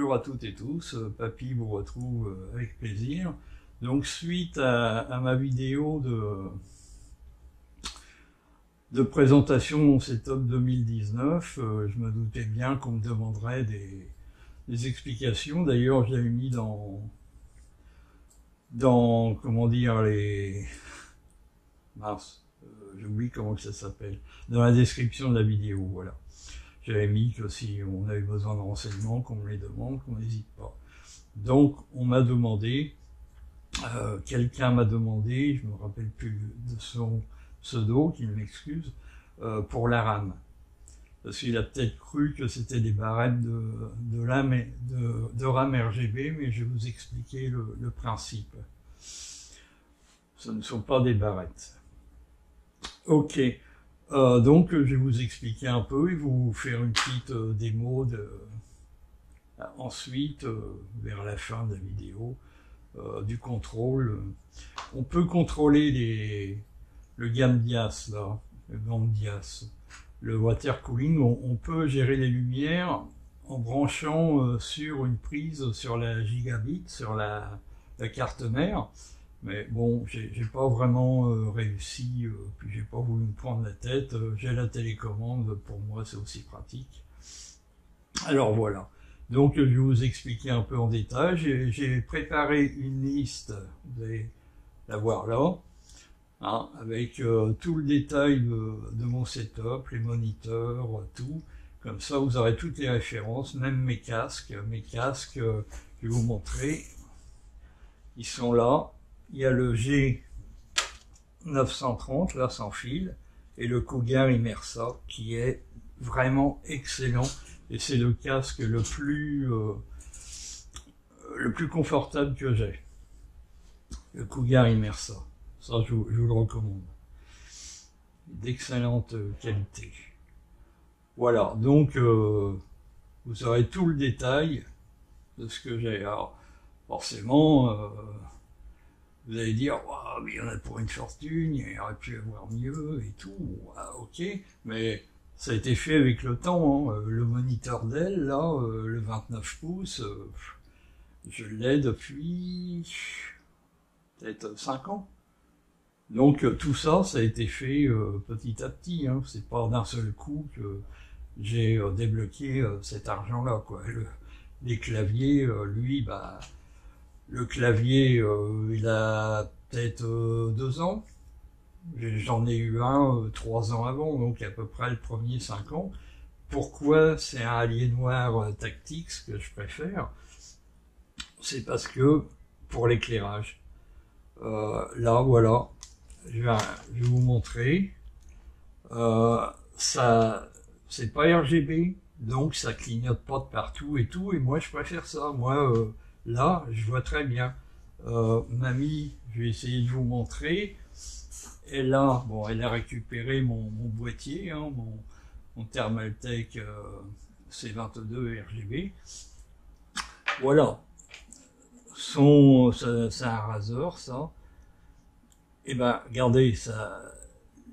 bonjour à toutes et tous, euh, Papy vous retrouve euh, avec plaisir. Donc suite à, ma vidéo de, de présentation mon setup 2019, euh, je me doutais bien qu'on me demanderait des, explications. D'ailleurs, je l'avais mis dans, dans, comment dire, les... Mince, j'oublie comment ça s'appelle. Dans la description de la vidéo, voilà. J'avais mis que si on avait besoin de renseignements, qu'on me les demande, qu'on n'hésite pas. Donc, on m'a demandé, euh, quelqu'un m'a demandé, je me rappelle plus de son pseudo, qu'il m'excuse, euh, pour la RAM. Parce qu'il a peut-être cru que c'était des barrettes de, de, de, de, RAM RGB, mais je vais vous expliquer le, le principe. Ce ne sont pas des barrettes. Ok. Euh, donc, je vais vous expliquer un peu et vous faire une petite euh, démo de... Euh, ensuite, vers la fin de la vidéo, du contrôle. On peut contrôler les... le gamme dias, là, le gamme dias, le water cooling. On, peut gérer les lumières en branchant sur une prise sur la gigabit, sur la carte mère. Mais bon, j'ai pas vraiment euh, réussi, euh, puis j'ai pas voulu me prendre la tête. Euh, j'ai la télécommande, pour moi c'est aussi pratique. Alors voilà. Donc je vais vous expliquer un peu en détail. J'ai préparé une liste, vous allez la voir là, hein, avec tout le détail de, de, mon setup, les moniteurs, tout. Comme ça, vous aurez toutes les références, même mes casques. Mes casques, je vais vous montrer. Ils sont là il y a le G930, là sans fil, et le Cougar Immersa, qui est vraiment excellent, et c'est le casque le plus, euh, le plus confortable que j'ai. Le Cougar Immersa, ça je vous, le recommande. D'excellente qualité. Voilà, donc euh, vous aurez tout le détail de ce que j'ai. Alors, forcément, euh, vous allez dire, mais il y en a pour une fortune, il aurait pu avoir mieux et tout. ok, mais ça a été fait avec le temps. Hein. Euh, le moniteur Dell, là, euh, le 29 pouces, euh, je l'ai depuis peut-être 5 ans. Donc tout ça, ça a été fait petit à petit. Hein. C'est pas d'un seul coup que j'ai débloqué cet argent-là. les claviers, lui, bah le clavier, euh, il a peut-être euh, deux ans. J'en ai eu un euh, trois ans avant, donc à peu près le premier cinq ans. Pourquoi c'est un allié noir Tactics que je préfère? C'est parce que pour l'éclairage. là, voilà, je vais, vous montrer. ça, c'est pas RGB, donc ça clignote pas de partout et tout. Et moi, je préfère ça. Moi, Là, je vois très bien. Euh, mamie, je vais essayer de vous montrer. Elle a, bon, elle a récupéré mon, boîtier, hein, mon, mon Thermaltech euh, C22 RGB. Voilà. C'est un Razer, ça. Et eh ben, regardez, ça,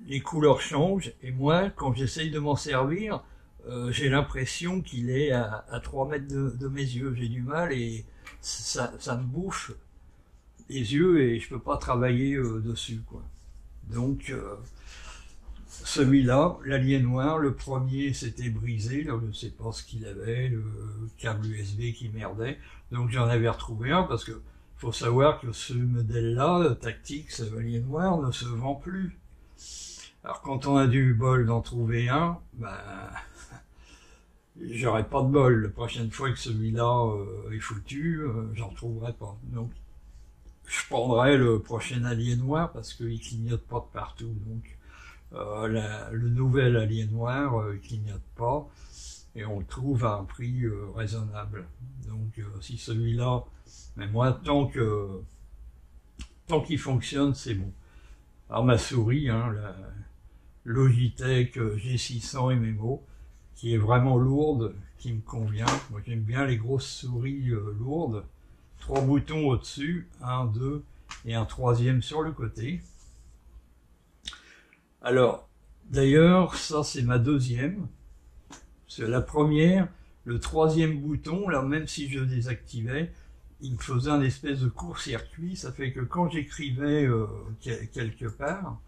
les couleurs changent. Et moi, quand j'essaye de m'en servir, euh, j'ai l'impression qu'il est à, 3 mètres de, de mes yeux. J'ai du mal et ça, me bouffe les yeux et je peux pas travailler euh, dessus quoi. Donc euh, celui-là, l'alien noir, le premier s'était brisé, là, je sais pas ce qu'il avait, le câble USB qui merdait, donc j'en avais retrouvé un parce que faut savoir que ce modèle-là, Tactics Alien Noir, ne se vend plus. Alors quand on a du bol d'en trouver un, ben j'aurai pas de bol. La prochaine fois que celui-là euh, est foutu, euh, j'en trouverai pas. Donc, je prendrai le prochain allié noir parce qu'il clignote pas de partout. Donc, euh, le nouvel allié noir clignote pas et on le trouve à un prix raisonnable. Donc, si celui-là, mais moi, tant que tant qu'il fonctionne, c'est bon. Alors ma souris, hein, la Logitech G600 MMO, qui est vraiment lourde, qui me convient. Moi j'aime bien les grosses souris euh, lourdes. Trois boutons au-dessus, un, deux et un troisième sur le côté. Alors, d'ailleurs, ça c'est ma deuxième. C'est la première, le troisième bouton, là, même si je désactivais, il me faisait un espèce de court-circuit. Ça fait que quand j'écrivais euh, quelque part,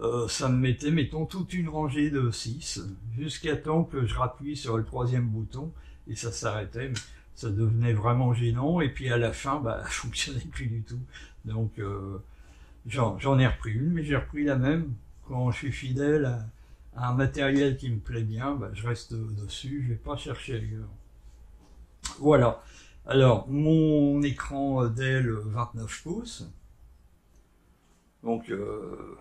euh, ça me mettait, mettons, toute une rangée de 6, jusqu'à temps que je rappuie sur le troisième bouton, et ça s'arrêtait. Ça devenait vraiment gênant, et puis à la fin, bah, ça fonctionnait plus du tout. Donc, euh, j'en ai repris une, mais j'ai repris la même. Quand je suis fidèle à, un matériel qui me plaît bien, bah, je reste dessus, je vais pas chercher ailleurs. Voilà. Alors, mon écran Dell 29 pouces. Donc, euh,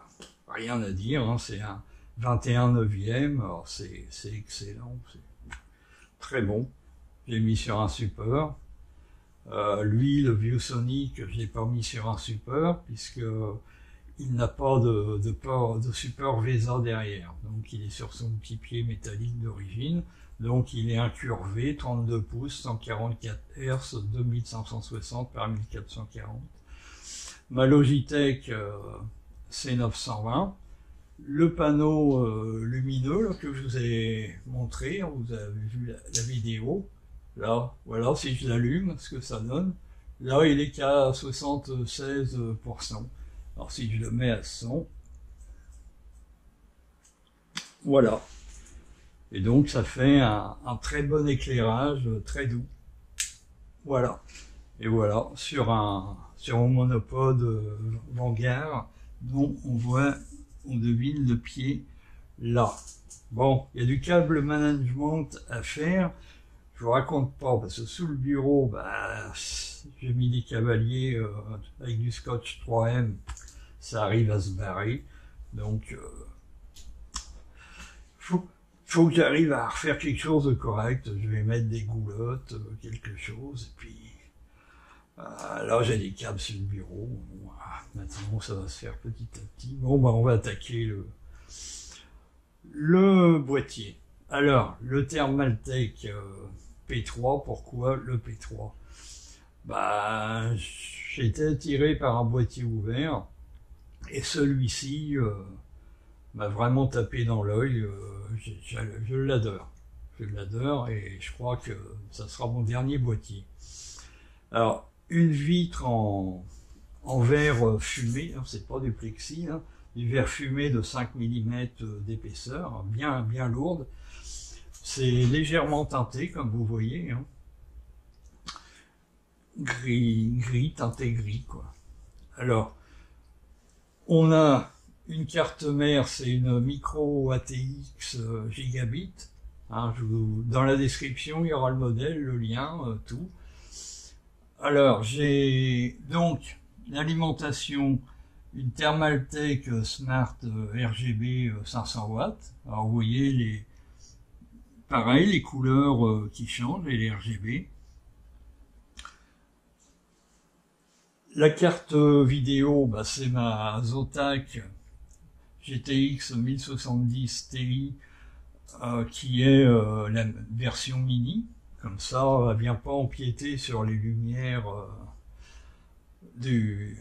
rien à dire, hein, c'est un 21 neuvième, c'est excellent, c'est très bon. J'ai mis sur un support. Euh, lui, le ViewSonic, je l'ai pas mis sur un support, puisque il n'a pas de, de, port, de support VESA derrière. Donc il est sur son petit pied métallique d'origine. Donc il est incurvé, 32 pouces, 144 Hz, 2560 par 1440. Ma Logitech euh, C920. Le panneau euh, lumineux que je vous ai montré, vous avez vu la, vidéo. Là, voilà, si je l'allume, ce que ça donne. Là, il est qu'à 76%. Alors si je le mets à 100, voilà. Et donc ça fait un, très bon éclairage, très doux. Voilà. Et voilà, sur un sur un monopode euh, Vanguard, dont on voit, on devine le pied là. Bon, il y a du câble management à faire. Je vous raconte pas, parce que sous le bureau, bah, j'ai mis des cavaliers euh, avec du scotch 3M ça arrive à se barrer. Donc, euh, faut, faut que j'arrive à refaire quelque chose de correct. Je vais mettre des goulottes, euh, quelque chose, et puis là j'ai des câbles sur le bureau. maintenant ça va se faire petit à petit. Bon, bah, on va attaquer le, boîtier. Alors, le Thermaltech P3, pourquoi le P3 Bah, été attiré par un boîtier ouvert et celui-ci euh, m'a vraiment tapé dans l'œil. Euh, je, l'adore. Je l'adore et je crois que ça sera mon dernier boîtier. Alors, une vitre en, verre fumé, hein, c'est pas du plexi, hein, du verre fumé de 5 mm d'épaisseur, bien, bien lourde. C'est légèrement teinté, comme vous voyez. Hein. Gris, gris, teinté gris, quoi. Alors, on a une carte mère, c'est une micro ATX euh, gigabit. Dans la description, il y aura le modèle, le lien, euh, tout. Alors, j'ai donc l'alimentation, une Thermaltech Smart euh, RGB 500 watts. Alors, vous voyez les, pareil, les couleurs qui changent et les RGB. La carte vidéo, bah, c'est ma Zotac GTX 1070 Ti euh, qui est euh, la version mini. Comme ça, elle vient pas empiéter sur les lumières euh, du,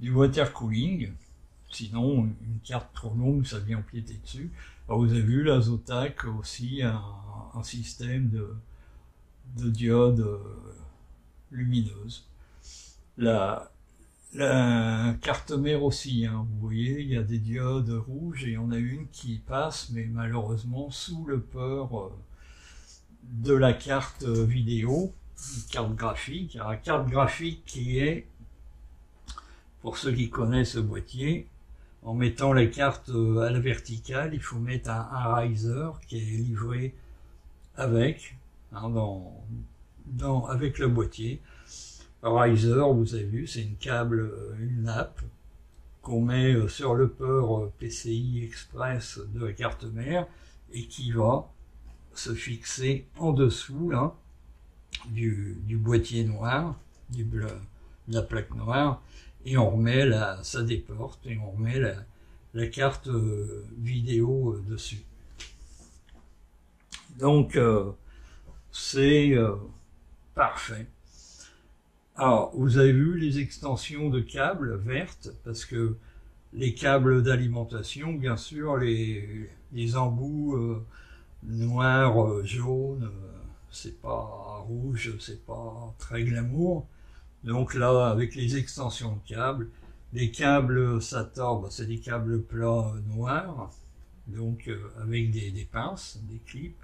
du water cooling. Sinon, une carte trop longue, ça vient empiéter dessus. vous avez vu, la Zotac aussi un, système de, de diodes lumineuses la, la carte mère aussi, hein. vous voyez, il y a des diodes rouges et on a une qui passe, mais malheureusement sous le port euh, de la carte vidéo, carte graphique. La carte graphique qui est, pour ceux qui connaissent ce boîtier, en mettant la carte euh, à la verticale, il faut mettre un, riser qui est livré avec, hein, dans, avec le boîtier. Riser, vous avez vu, c'est une câble, euh, une nappe qu'on met euh, sur le port PCI Express de la carte mère et qui va se fixer en dessous là, du, boîtier noir, du de la plaque noire, et on remet la, ça déporte et on remet la, la carte vidéo dessus. Donc c'est parfait. Alors, vous avez vu les extensions de câbles vertes, parce que les câbles d'alimentation, bien sûr, les, embouts euh, noirs, euh, jaunes, euh, c'est pas rouge, c'est pas très glamour. Donc là, avec les extensions de câbles, les câbles SATA, bah, c'est des câbles plats noirs, donc avec des, des pinces, des clips.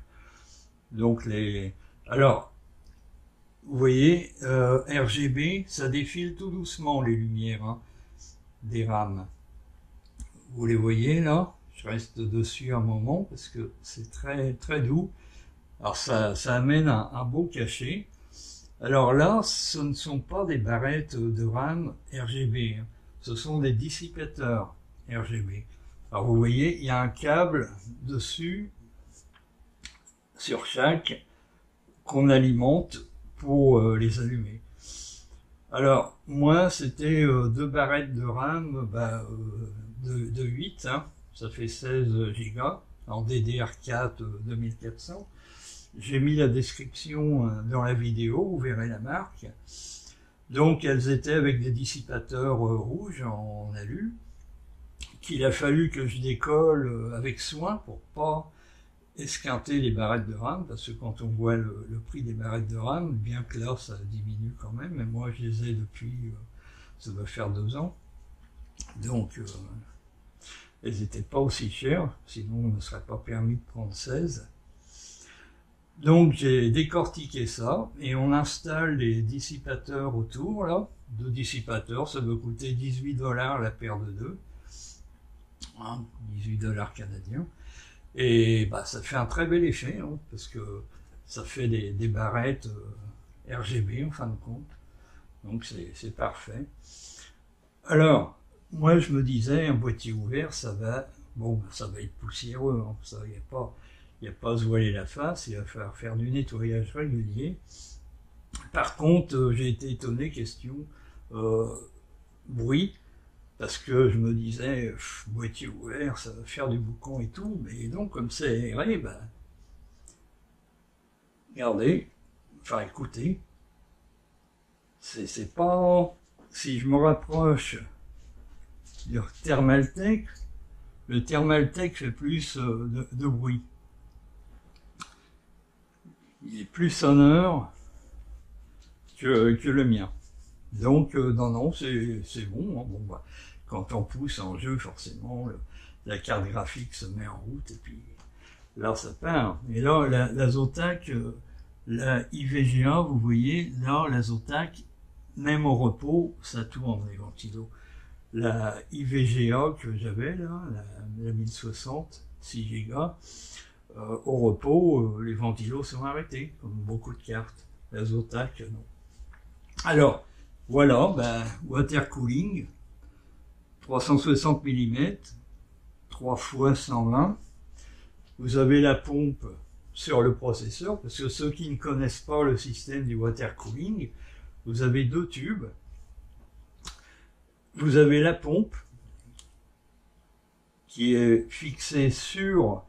Donc les, alors vous voyez, euh, RGB, ça défile tout doucement les lumières hein, des rames. Vous les voyez là? Je reste dessus un moment parce que c'est très très doux. Alors ça, ça amène un, beau cachet. Alors là, ce ne sont pas des barrettes de RAM RGB, hein. ce sont des dissipateurs RGB. Alors vous voyez, il y a un câble dessus sur chaque qu'on alimente pour euh, les allumer. Alors, moi, c'était euh, deux barrettes de RAM bah, euh, de, 8, hein. Ça fait 16 Go, en DDR4 2400. J'ai mis la description dans la vidéo, vous verrez la marque. Donc, elles étaient avec des dissipateurs rouges en alu, qu'il a fallu que je décolle avec soin pour pas esquinter les barrettes de RAM, parce que quand on voit le, prix des barrettes de RAM, bien que là ça diminue quand même, mais moi je les ai depuis, euh, ça doit faire deux ans, donc euh, elles n'étaient pas aussi chères, sinon on ne serait pas permis de prendre 16. Donc j'ai décortiqué ça, et on installe les dissipateurs autour, là, deux dissipateurs, ça doit coûter 18 dollars la paire de deux, 18 hein, dollars canadiens. Et bah, ça fait un très bel effet, hein, parce que ça fait des, des barrettes euh, RGB en fin de compte. Donc c'est parfait. Alors, moi je me disais, un boîtier ouvert, ça va, bon, ça va être poussiéreux, hein, ça, il n'y a pas, a pas à se voiler la face, il va falloir faire du nettoyage régulier. Par contre, euh, j'ai été étonné, question euh, bruit, parce que je me disais, boîtier ouvert, ça va faire du boucan et tout, mais donc comme c'est aéré, ben, regardez, enfin écoutez, c'est pas, si je me rapproche le Thermaltech fait plus euh, de, bruit. Il est plus sonore que, que le mien. Donc, euh, non, non, c'est bon. Hein, bon bah, quand on pousse en jeu, forcément, la carte graphique se met en route et puis là, ça part. Et là, la, la Zotac, euh, la IVGA, vous voyez, là, la Zotac, même au repos, ça tourne les ventilos. La IVGA que j'avais la, 1060, 6 Go, euh, au repos, les ventilos sont arrêtés, comme beaucoup de cartes. La Zotac, non. Alors, voilà, ben, water cooling, 360 mm, 3 fois 120. Vous avez la pompe sur le processeur, parce que ceux qui ne connaissent pas le système du water cooling, vous avez deux tubes. Vous avez la pompe qui est fixée sur,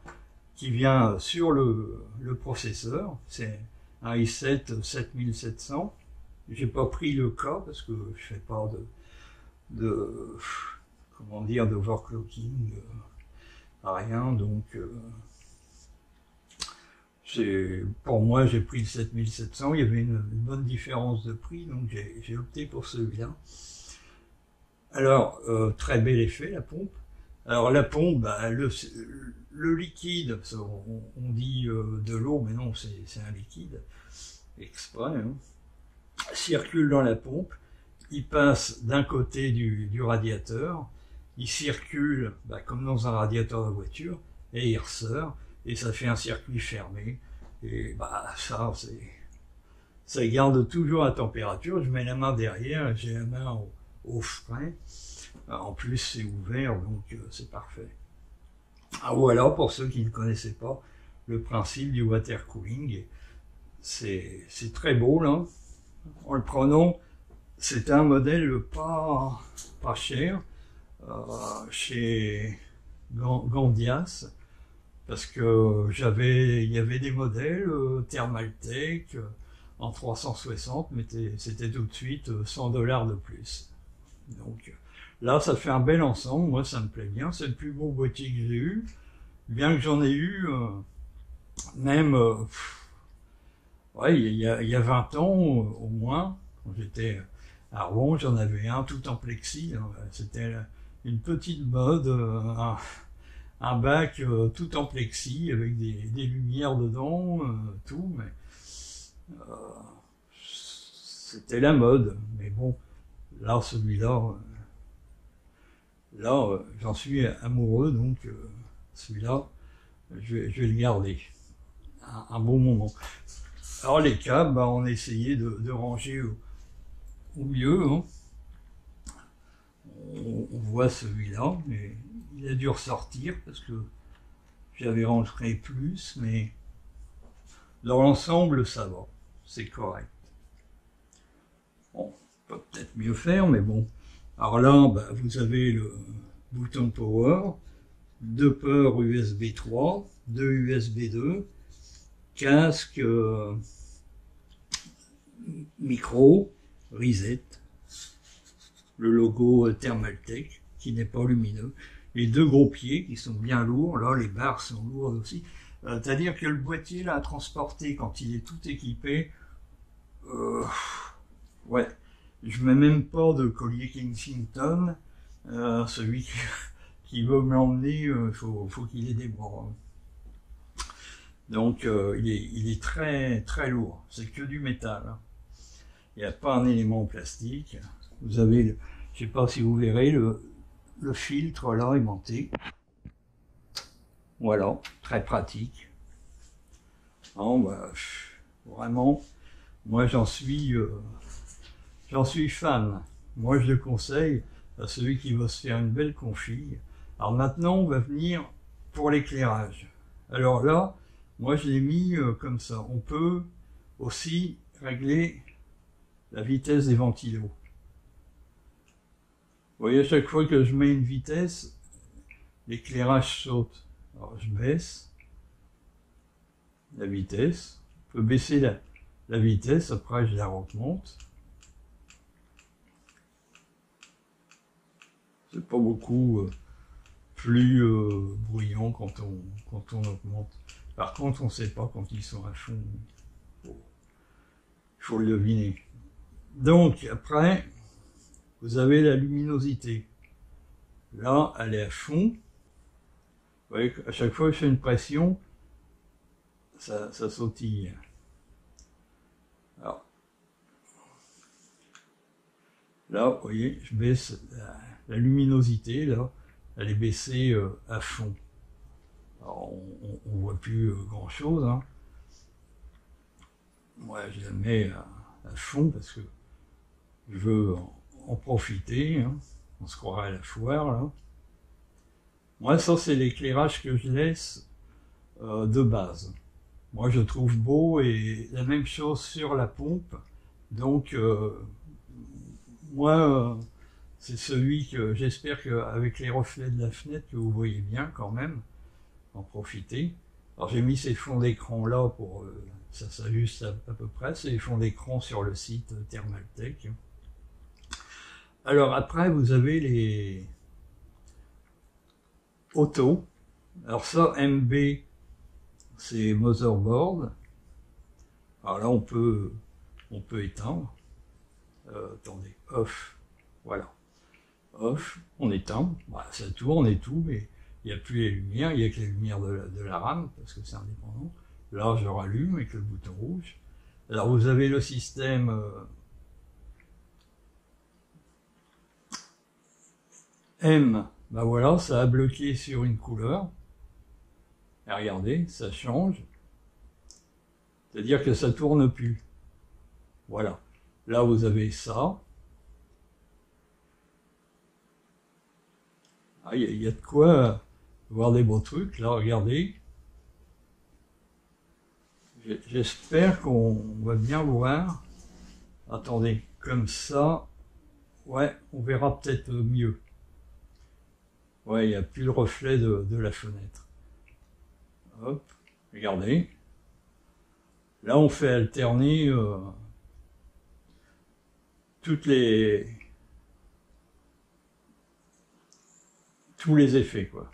qui vient sur le, le processeur. C'est un i7 7700 j'ai pas pris le cas parce que je fais pas de, de comment dire, d'overclocking, euh, rien. Donc, euh, pour moi, j'ai pris le 7700. Il y avait une, bonne différence de prix, donc j'ai opté pour celui-là. Alors, euh, très bel effet, la pompe. Alors, la pompe, bah, le, liquide, on, dit de l'eau, mais non, c'est un liquide exprès. Hein circule dans la pompe, il passe d'un côté du, radiateur, il circule bah, comme dans un radiateur de voiture, et il ressort, et ça fait un circuit fermé. Et bah ça, c'est ça garde toujours la température. Je mets la main derrière, j'ai la main au, frein. En plus, c'est ouvert, donc euh, c'est parfait. Ah, voilà, pour ceux qui ne connaissaient pas le principe du water cooling, c'est très beau là en le prenant, c'était un modèle pas, pas cher euh, chez Gandias parce que j'avais, il y avait des modèles euh, Thermaltech euh, en 360, mais c'était tout de suite 100 dollars de plus. Donc là, ça fait un bel ensemble. Moi, ça me plaît bien. C'est le plus beau boîtier que j'ai eu, bien que j'en ai eu même Ouais, il y a, y a 20 ans au moins, quand j'étais à Rouen, j'en avais un tout en plexi. hein. C'était une petite mode, euh, un, un bac euh, tout en plexi avec des, des lumières dedans, euh, tout, mais euh, c'était la mode. Mais bon, là, celui-là, euh, là, euh, j'en suis amoureux, donc euh, celui-là, je vais, le garder un, un bon moment. Alors les câbles, bah, on a essayé de, de ranger au, au mieux. hein. On, on voit celui-là, mais il a dû ressortir parce que j'avais rentré plus, mais dans l'ensemble, ça va. C'est correct. Peut peut-être mieux faire, mais bon. Alors là, bah, vous avez le bouton power, deux ports USB 3, deux USB 2, casque, euh, micro, reset, le logo euh, Thermaltech qui n'est pas lumineux, les deux gros pieds qui sont bien lourds, là les barres sont lourdes aussi. Euh, C'est-à-dire que le boîtier là à transporter quand il est tout équipé, euh, ouais, je mets même pas de collier Kensington, euh, celui qui, veut me l'emmener, il faut, faut qu'il ait des bras. Donc euh, il, est, très très lourd, c'est que du métal. hein. Il n'y a pas un élément en plastique. Vous avez, le, je sais pas si vous verrez, le, filtre là aimanté. Voilà, très pratique. Bah, vraiment, moi j'en suis, euh, j'en suis fan. Moi je le conseille à celui qui veut se faire une belle config. Alors maintenant on va venir pour l'éclairage. Alors là, moi je l'ai mis euh, comme ça. On peut aussi régler la vitesse des ventilos. Vous voyez, à chaque fois que je mets une vitesse, l'éclairage saute. Alors je baisse la vitesse. Je peux baisser la, la vitesse, après je la remonte. Pas beaucoup euh, plus euh, bruyant quand on, quand on augmente. Par contre, on sait pas quand ils sont à fond. Faut, faut le deviner. Donc, après, vous avez la luminosité. Là, elle est à fond. Vous voyez qu'à chaque fois que je fais une pression, ça, ça sautille. Alors, là, vous voyez, je baisse la luminosité, là, elle est baissée euh, à fond. Alors, on, on, voit plus euh, grand chose, hein. Moi, je la mets à, fond parce que je veux en, profiter. hein. On se croirait à la foire, là. Moi, ça, c'est l'éclairage que je laisse euh, de base. Moi, je trouve beau et la même chose sur la pompe. Donc, moi, c'est celui que j'espère qu'avec les reflets de la fenêtre, que vous voyez bien quand même, en profiter. Alors, j'ai mis ces fonds d'écran là pour euh, ça s'ajuste à, peu près. C'est les fonds d'écran sur le site Thermaltech. Alors après, vous avez les auto. Alors ça, MB, c'est motherboard. Alors là, on peut, on peut éteindre. Euh, attendez, off. Voilà. Off, on éteint. Bah, ça tourne et tout, mais il n'y a plus les lumières, il n'y a que les lumières de la, de la RAM, parce que c'est indépendant. Là, je rallume avec le bouton rouge. Alors, vous avez le système euh, M. Ben voilà, ça a bloqué sur une couleur. Et regardez, ça change. C'est-à-dire que ça tourne plus. Voilà. Là, vous avez ça. Ah, Il y, a- il y a de quoi voir des beaux trucs. Là, regardez. J'espère qu'on va bien voir. Attendez, comme ça. Ouais, on verra peut-être mieux. Ouais, il n'y a plus le reflet de, de la fenêtre. Hop, regardez. Là, on fait alterner euh, toutes les tous les effets, quoi.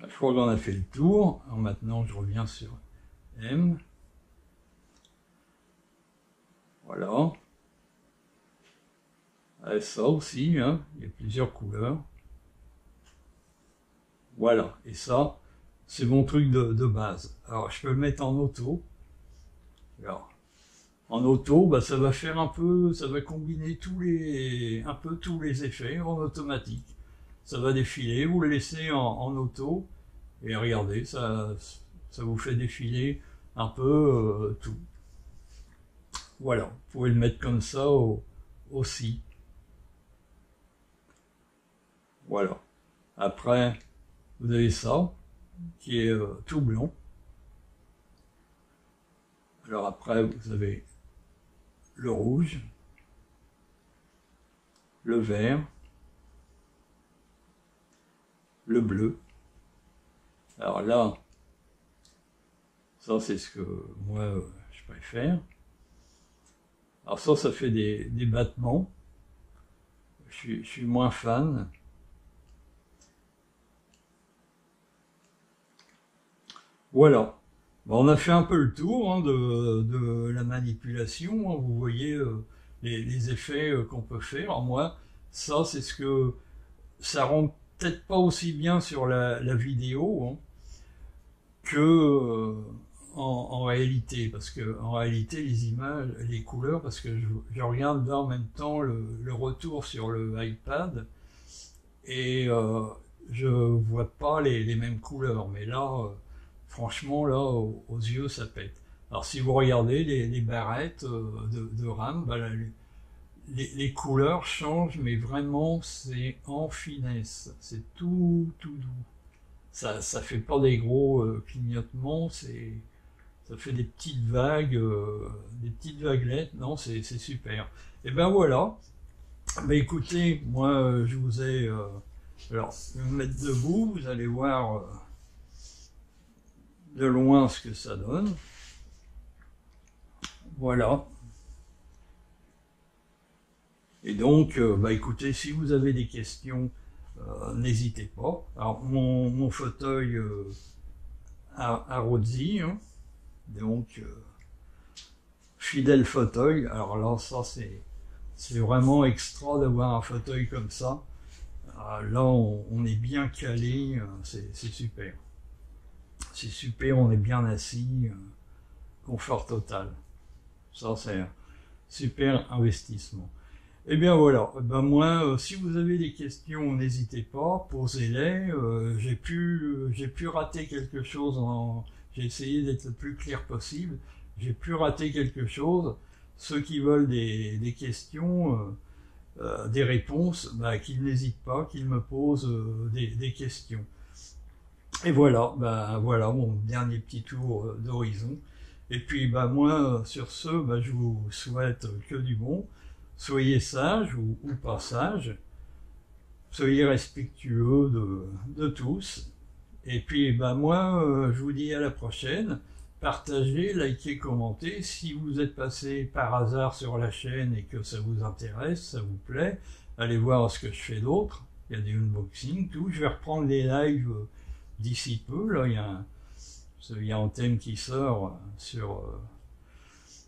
Il crois qu'on a fait le tour. Alors maintenant, je reviens sur M. Voilà. Et ça aussi, hein, il y a plusieurs couleurs. Voilà, et ça, c'est mon truc de, base. Alors, je peux le mettre en auto. Alors, en auto, bah, ça va faire un peu, ça va combiner tous les, un peu tous les effets en automatique. Ça va défiler, vous le laissez en, auto, et regardez, ça, ça vous fait défiler un peu euh, tout. Voilà, vous pouvez le mettre comme ça aussi. Voilà. Après, vous avez ça, qui est euh, tout blanc. Alors après, vous avez le rouge, le vert, le bleu. Alors là, ça c'est ce que moi euh, je préfère. Alors ça, ça fait des, battements. je suis moins fan. Voilà. On a fait un peu le tour hein, de, la manipulation. Hein. Vous voyez euh, les, effets euh, qu'on peut faire. Alors moi, ça, c'est ce que ça rend peut-être pas aussi bien sur la, vidéo hein, que euh, en, réalité, parce que en réalité, les images, les couleurs, parce que je, regarde en même temps le, retour sur le iPad et je vois pas les, mêmes couleurs. Mais là franchement, là, aux, yeux, ça pète. Alors, si vous regardez les, barrettes euh, de, RAM, bah, les, couleurs changent, mais vraiment, c'est en finesse. C'est tout, tout doux. Ça, ça fait pas des gros euh, clignotements, c'est, ça fait des petites vagues, euh, des petites vaguelettes. Non, c'est super. Et ben voilà. Ben écoutez, moi, je vous ai, alors, je vais me mettre debout. Vous allez voir de loin ce que ça donne. Voilà. Et donc, euh, bah écoutez, si vous avez des questions, euh, n'hésitez pas. Alors, mon, fauteuil euh, à, à hein. donc fidèle fauteuil. Alors là, ça c'est c'est vraiment extra d'avoir un fauteuil comme ça. là, on est bien calé, c'est super c'est super, on est bien assis, euh, confort total. Ça, c'est un super investissement. Eh bien voilà, eh ben moi, euh, si vous avez des questions, n'hésitez pas, posez-les. Euh, j'ai pu, j'ai pu rater quelque chose. J'ai essayé d'être le plus clair possible. J'ai pu rater quelque chose. Ceux qui veulent des, questions, des réponses, bah, qu'ils n'hésitent pas, qu'ils me posent des questions. Et voilà, bah voilà mon dernier petit tour euh, d'horizon. Et puis bah moi, sur ce, bah, je vous souhaite que du bon. Soyez sages ou, pas sages. Soyez respectueux de, tous. Et puis bah moi, euh, je vous dis à la prochaine. Partagez, likez, commentez. Si vous êtes passé par hasard sur la chaîne et que ça vous intéresse, ça vous plaît, allez voir ce que je fais d'autre. Il y a des unboxings, tout. Je vais reprendre les lives d'ici peu. Là, il y, a un, il qui sort sur euh,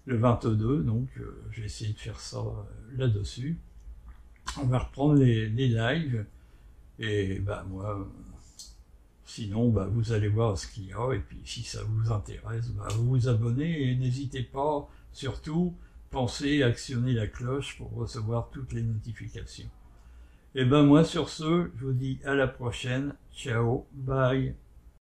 le 22, donc euh, j'ai essayé de faire ça euh, là-dessus. On va reprendre les, lives, et bah moi, sinon, bah, vous allez voir ce qu'il y a, et puis si ça vous intéresse, bah, vous vous abonnez, et n'hésitez pas, surtout, pensez à actionner la cloche pour recevoir toutes les notifications. Et ben moi sur ce, je vous dis à la prochaine. Ciao, bye.